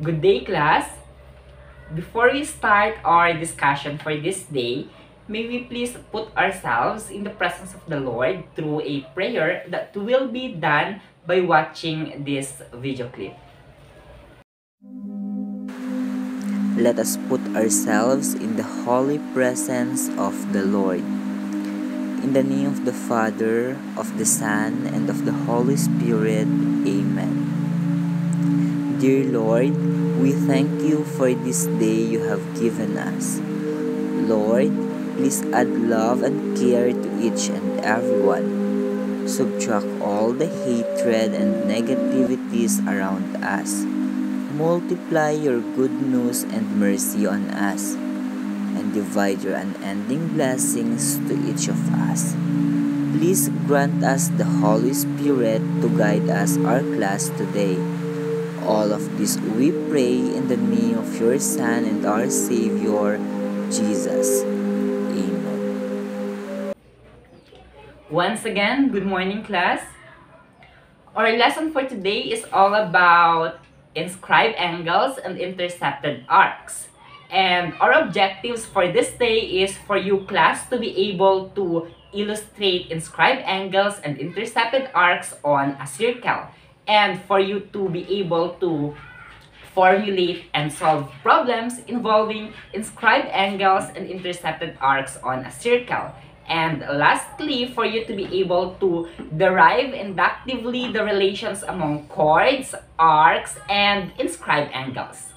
Good day, class. Before we start our discussion for this day, may we please put ourselves in the presence of the Lord through a prayer that will be done by watching this video clip. Let us put ourselves in the holy presence of the Lord. In the name of the Father, of the Son, and of the Holy Spirit. Amen. Dear Lord, we thank you for this day you have given us. Lord, please add love and care to each and everyone. Subtract all the hatred and negativities around us. Multiply your good news and mercy on us and divide your unending blessings to each of us. Please grant us the Holy Spirit to guide us our class today. All of this we pray in the name of your Son and our Savior, Jesus. Amen. Once again, good morning, class. Our lesson for today is all about inscribed angles and intercepted arcs. And our objectives for this day is for you class to be able to illustrate inscribed angles and intercepted arcs on a circle. And for you to be able to formulate and solve problems involving inscribed angles and intercepted arcs on a circle. And lastly, for you to be able to derive inductively the relations among chords, arcs, and inscribed angles.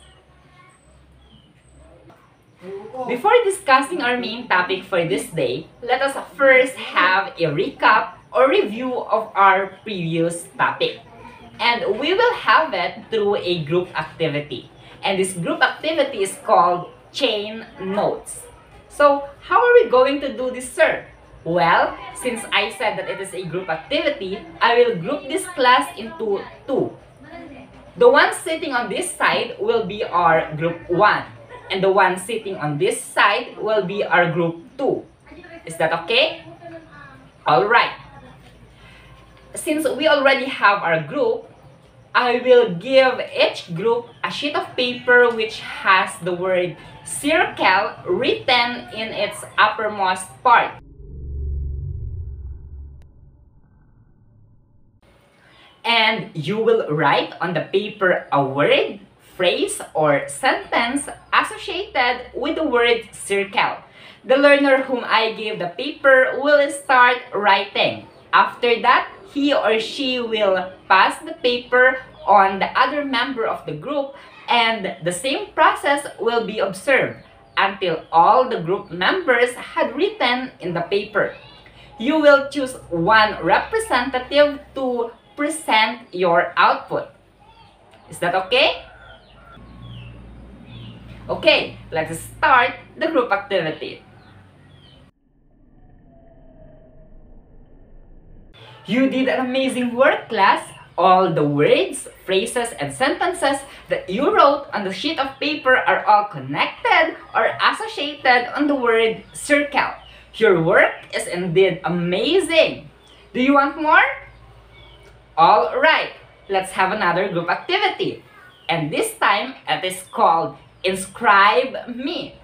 Before discussing our main topic for this day, let us first have a recap or review of our previous topic. And we will have it through a group activity. And this group activity is called chain notes. So, how are we going to do this, sir? Well, since I said that it is a group activity, I will group this class into two. The one sitting on this side will be our group 1 and the one sitting on this side will be our group 2. Is that okay? Alright. Since we already have our group, I will give each group a sheet of paper which has the word circle written in its uppermost part. And you will write on the paper a word phrase or sentence associated with the word circle. The learner whom I gave the paper will start writing. After that, he or she will pass the paper on the other member of the group and the same process will be observed until all the group members had written in the paper. You will choose one representative to present your output. Is that okay? Okay, let's start the group activity. You did an amazing work, class. All the words, phrases, and sentences that you wrote on the sheet of paper are all connected or associated on the word circle. Your work is indeed amazing. Do you want more? Alright, let's have another group activity. And this time, it is called inscribe me.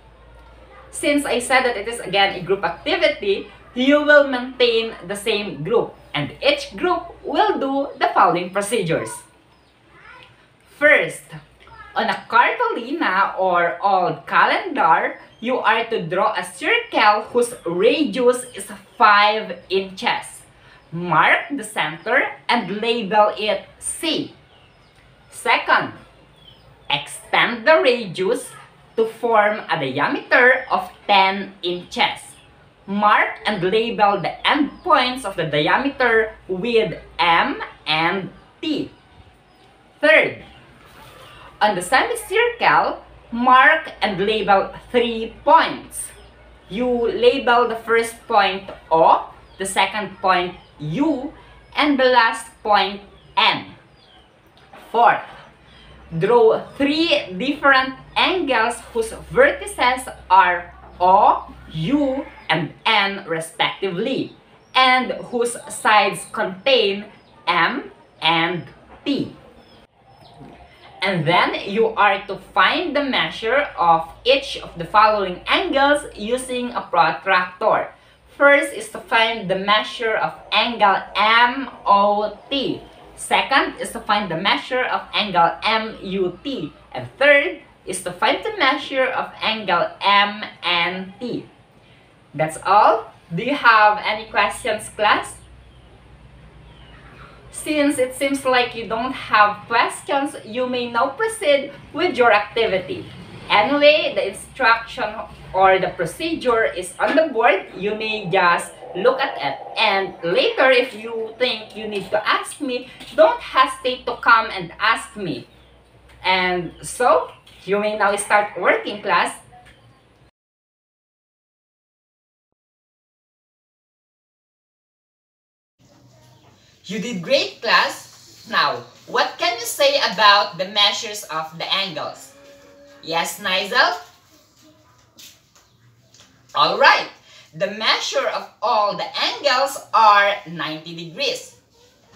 Since I said that it is again a group activity, you will maintain the same group and each group will do the following procedures. First, on a cartolina or old calendar, you are to draw a circle whose radius is 5 inches. Mark the center and label it C. Second, extend the radius to form a diameter of 10 inches. Mark and label the endpoints of the diameter with M and T. Third, on the semicircle, mark and label three points. You label the first point O, the second point U, and the last point N. Fourth, draw three different angles whose vertices are O, U, and N respectively, and whose sides contain M and T. And then you are to find the measure of each of the following angles using a protractor. First is to find the measure of angle MOT. Second is to find the measure of angle MUT. And third is to find the measure of angle MNT. That's all. Do you have any questions, class? Since it seems like you don't have questions, you may now proceed with your activity. Anyway, the instruction or the procedure is on the board. You may just look at it. And later, if you think you need to ask me, don't hesitate to come and ask me. And so, you may now start working class. You did great class. Now, what can you say about the measures of the angles? Yes, Nigel? Alright, the measure of all the angles are 90 degrees.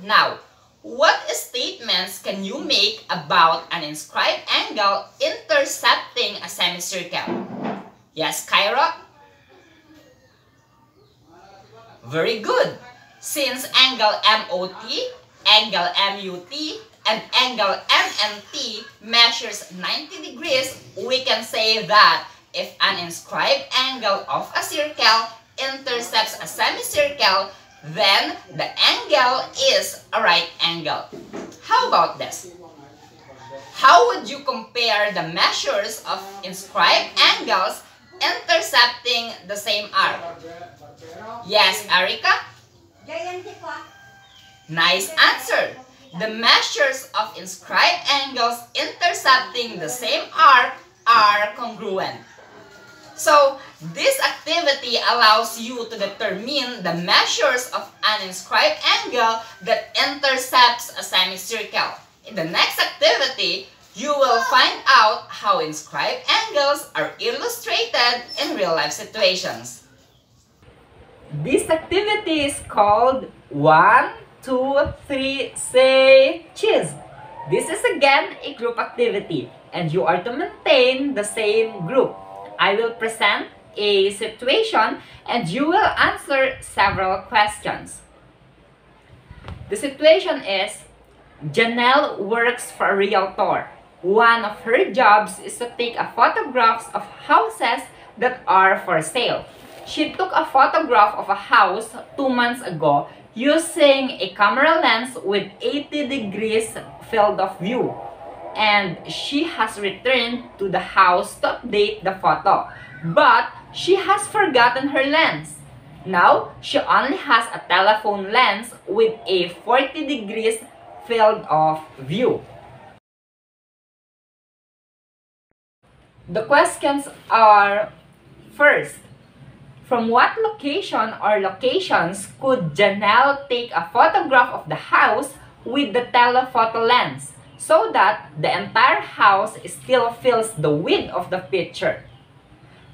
Now, what statements can you make about an inscribed angle intercepting a semicircle? Yes, Cairo? Very good. Since angle MOT, angle MUT, and angle MNT measures 90 degrees, we can say that if an inscribed angle of a circle intercepts a semicircle, then the angle is a right angle. How about this? How would you compare the measures of inscribed angles intercepting the same arc? Yes, Erika? Nice answer. The measures of inscribed angles intercepting the same arc are congruent. So, this activity allows you to determine the measures of an inscribed angle that intercepts a semicircle. In the next activity, you will find out how inscribed angles are illustrated in real-life situations. This activity is called 1, 2, 3, say cheese. This is again a group activity and you are to maintain the same group. I will present a situation and you will answer several questions. The situation is Janelle works for a realtor. One of her jobs is to take photographs of houses that are for sale. She took a photograph of a house two months ago using a camera lens with 80 degrees field of view and she has returned to the house to update the photo. But she has forgotten her lens. Now, she only has a telephoto lens with a 40 degrees field of view. The questions are, first, from what location or locations could Janelle take a photograph of the house with the telephoto lens? So that the entire house still fills the width of the picture.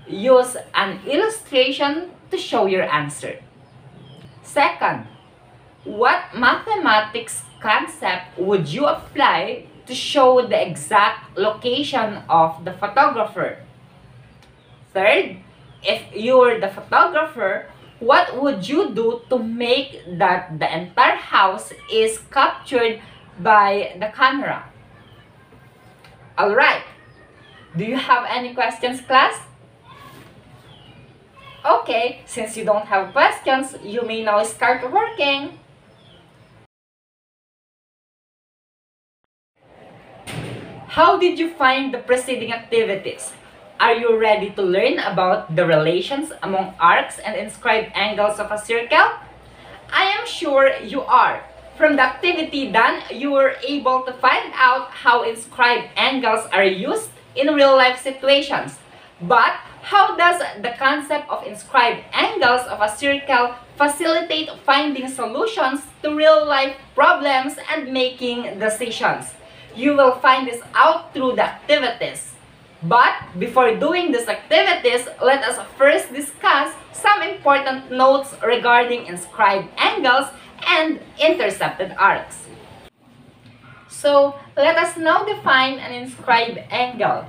Use an illustration to show your answer. Second, what mathematics concept would you apply to show the exact location of the photographer? Third, if you're the photographer, what would you do to make that the entire house is captured by the camera. Alright, do you have any questions class? Okay, since you don't have questions, you may now start working. How did you find the preceding activities? Are you ready to learn about the relations among arcs and inscribed angles of a circle? I am sure you are. From the activity done, you were able to find out how inscribed angles are used in real-life situations. But how does the concept of inscribed angles of a circle facilitate finding solutions to real-life problems and making decisions? You will find this out through the activities. But before doing these activities, let us first discuss some important notes regarding inscribed angles and intercepted arcs. So, let us now define an inscribed angle.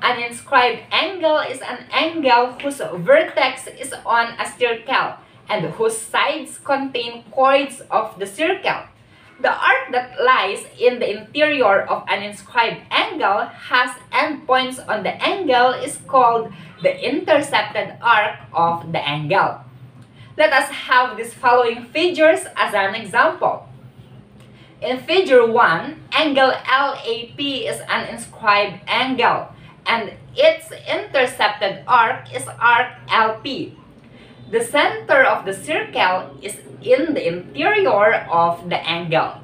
An inscribed angle is an angle whose vertex is on a circle and whose sides contain chords of the circle. The arc that lies in the interior of an inscribed angle has endpoints on the angle is called the intercepted arc of the angle. Let us have these following figures as an example. In figure 1, angle LAP is an inscribed angle and its intercepted arc is arc LP. The center of the circle is in the interior of the angle.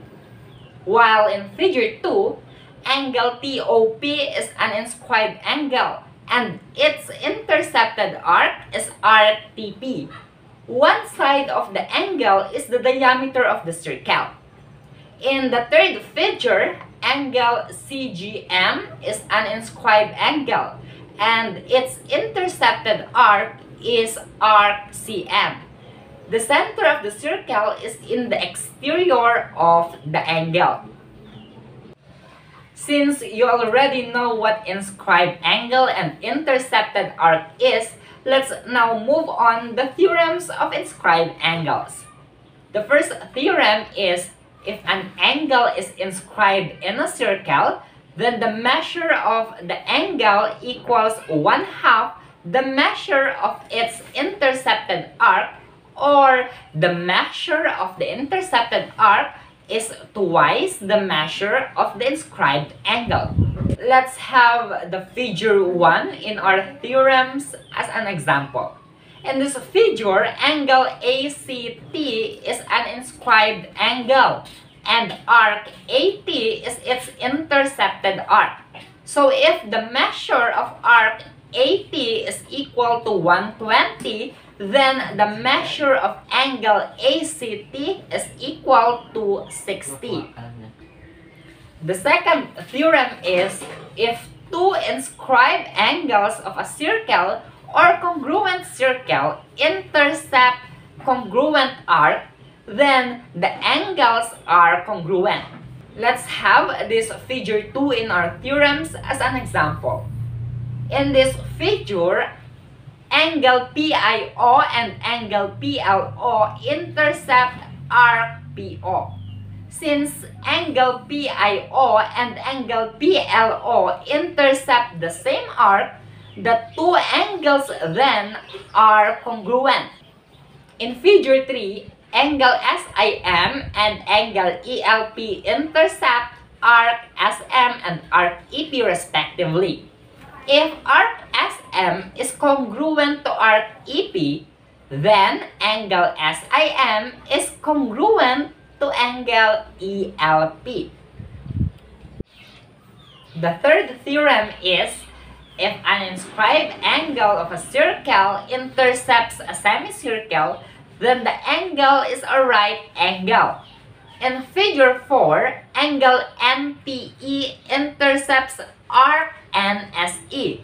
While in figure 2, angle TOP is an inscribed angle and its intercepted arc is arc TP. One side of the angle is the diameter of the circle. In the third figure, angle CGM is an inscribed angle and its intercepted arc is arc CM. The center of the circle is in the exterior of the angle. Since you already know what inscribed angle and intercepted arc is, let's now move on the theorems of inscribed angles. The first theorem is if an angle is inscribed in a circle, then the measure of the angle equals 1 half the measure of its intercepted arc or the measure of the intercepted arc is twice the measure of the inscribed angle. Let's have the figure 1 in our theorems as an example. In this figure, angle ACT is an inscribed angle and arc AT is its intercepted arc. So if the measure of arc AT is equal to 120, then the measure of angle ACT is equal to 60. The second theorem is if two inscribed angles of a circle or congruent circle intercept congruent arc, then the angles are congruent. Let's have this figure 2 in our theorems as an example. In this figure, angle PIO and angle PLO intercept arc PO. Since angle PIO and angle PLO intercept the same arc, the two angles then are congruent. In figure 3, angle SIM and angle ELP intercept arc SM and arc EP respectively. If arc SM is congruent to arc EP, then angle SIM is congruent to angle ELP. The third theorem is if an inscribed angle of a circle intercepts a semicircle, then the angle is a right angle. In figure 4, angle NPE intercepts arc NSE.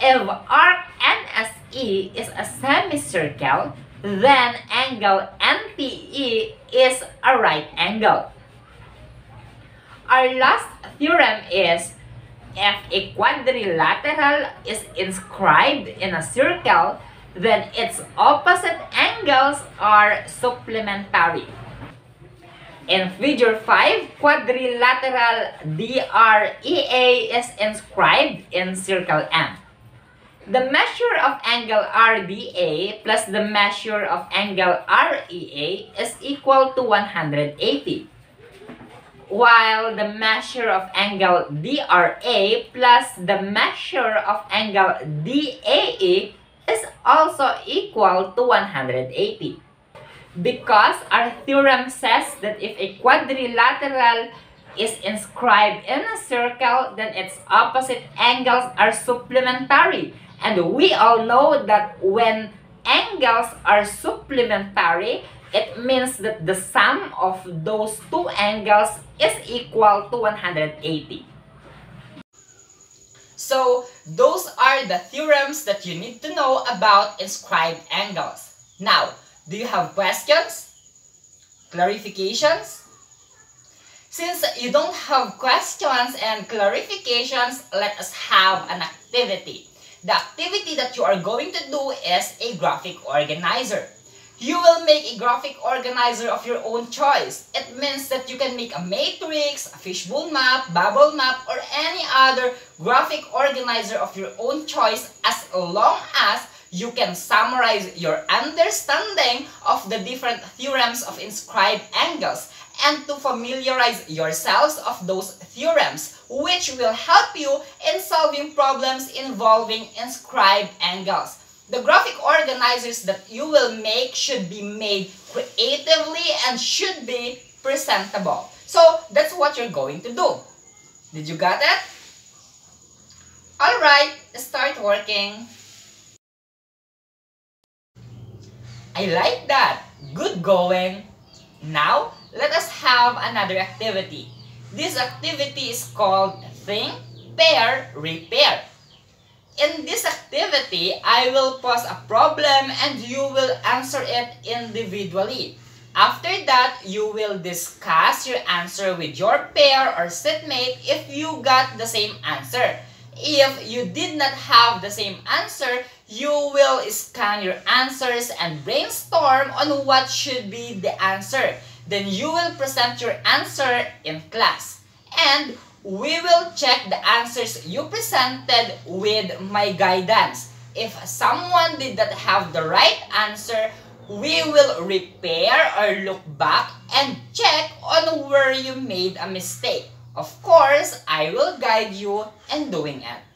If arc NSE is a semicircle, then angle NPE is a right angle. Our last theorem is if a quadrilateral is inscribed in a circle, then its opposite angles are supplementary. In figure 5, quadrilateral DREA is inscribed in circle M. The measure of angle RDA plus the measure of angle REA is equal to 180. While the measure of angle DRA plus the measure of angle DAE is also equal to 180 because our theorem says that if a quadrilateral is inscribed in a circle, then its opposite angles are supplementary. And we all know that when angles are supplementary, it means that the sum of those two angles is equal to 180. So, those are the theorems that you need to know about inscribed angles. Now, do you have questions? Clarifications? Since you don't have questions and clarifications, let us have an activity. The activity that you are going to do is a graphic organizer. You will make a graphic organizer of your own choice. It means that you can make a matrix, a fishbone map, bubble map, or any other graphic organizer of your own choice as long as you can summarize your understanding of the different theorems of inscribed angles and to familiarize yourselves of those theorems, which will help you in solving problems involving inscribed angles. The graphic organizers that you will make should be made creatively and should be presentable. So, that's what you're going to do. Did you got it? Alright, start working. I like that. Good going. Now, let us have another activity. This activity is called Think, Pair, Repair. In this activity, I will pose a problem and you will answer it individually. After that, you will discuss your answer with your pair or seatmate if you got the same answer. If you did not have the same answer, you will scan your answers and brainstorm on what should be the answer. Then you will present your answer in class. And we will check the answers you presented with my guidance. If someone did not have the right answer, we will repair or look back and check on where you made a mistake. Of course, I will guide you in doing it.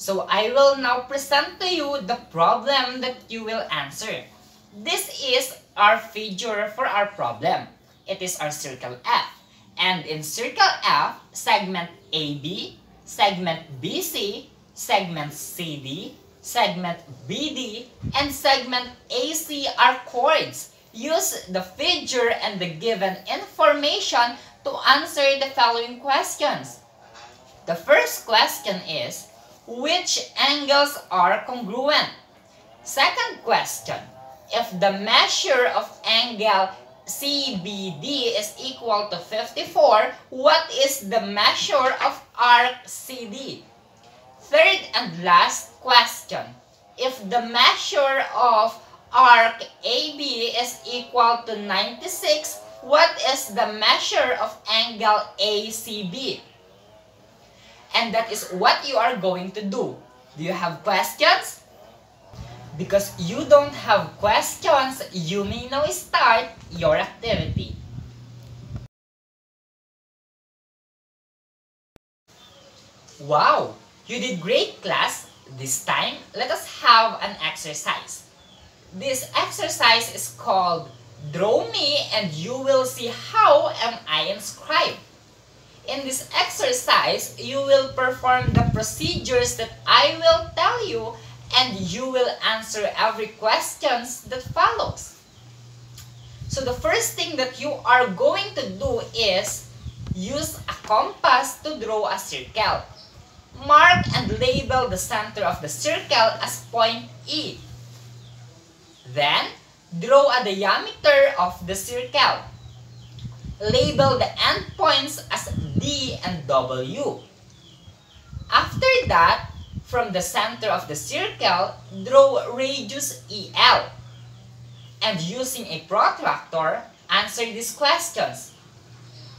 So I will now present to you the problem that you will answer. This is our figure for our problem. It is our circle F. And in circle F, segment AB, segment BC, segment CD, segment BD, and segment AC are chords. Use the figure and the given information to answer the following questions. The first question is, which angles are congruent? Second question, if the measure of angle CBD is equal to 54, what is the measure of arc CD? Third and last question. If the measure of arc AB is equal to 96, what is the measure of angle ACB? And that is what you are going to do. Do you have questions? Because you don't have questions, you may now start your activity. Wow! You did great class! This time, let us have an exercise. This exercise is called Draw Me and you will see how am I inscribed. In this exercise, you will perform the procedures that I will tell you and you will answer every questions that follows. So the first thing that you are going to do is use a compass to draw a circle. Mark and label the center of the circle as point E. Then, draw a diameter of the circle. Label the endpoints as D and W. After that, from the center of the circle, draw radius EL. And using a protractor, answer these questions.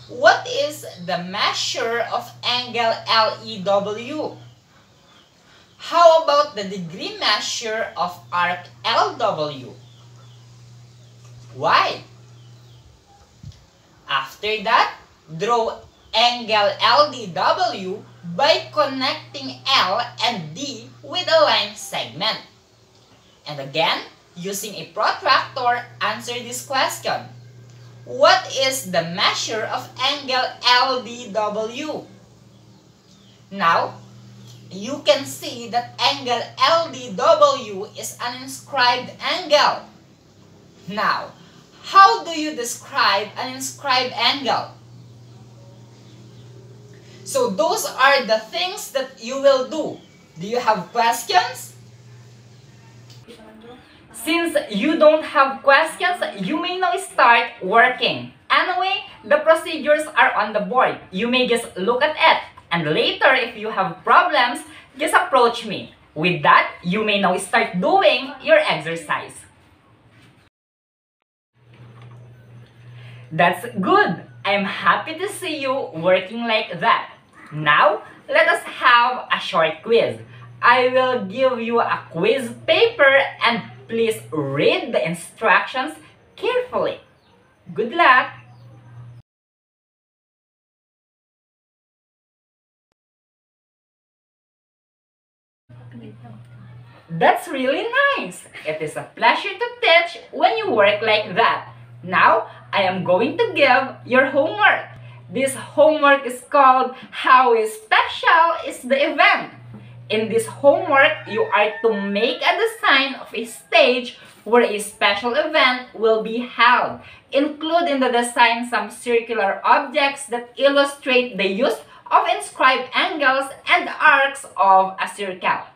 What is the measure of angle LEW? How about the degree measure of arc LW? Why? After that, draw angle LDW by connecting L and D with a line segment. And again, using a protractor, answer this question. What is the measure of angle LDW? Now, you can see that angle LDW is an inscribed angle. Now, how do you describe an inscribed angle? So those are the things that you will do. Do you have questions? Since you don't have questions, you may now start working. Anyway, the procedures are on the board. You may just look at it. And later, if you have problems, just approach me. With that, you may now start doing your exercise. That's good. I'm happy to see you working like that. Now, let us have a short quiz. I will give you a quiz paper and please read the instructions carefully. Good luck! That's really nice. It is a pleasure to teach when you work like that. Now, I am going to give your homework. This homework is called How Special is the Event. In this homework, you are to make a design of a stage where a special event will be held. Include in the design some circular objects that illustrate the use of inscribed angles and arcs of a circle.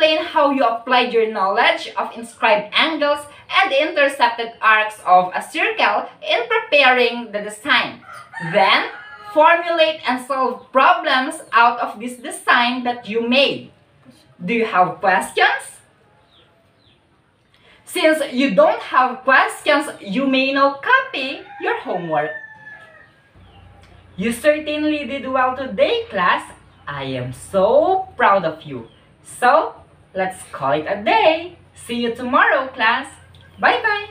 Explain how you applied your knowledge of inscribed angles and intercepted arcs of a circle in preparing the design. Then, formulate and solve problems out of this design that you made. Do you have questions? Since you don't have questions, you may now copy your homework. You certainly did well today, class. I am so proud of you. So, let's call it a day. See you tomorrow, class. Bye-bye.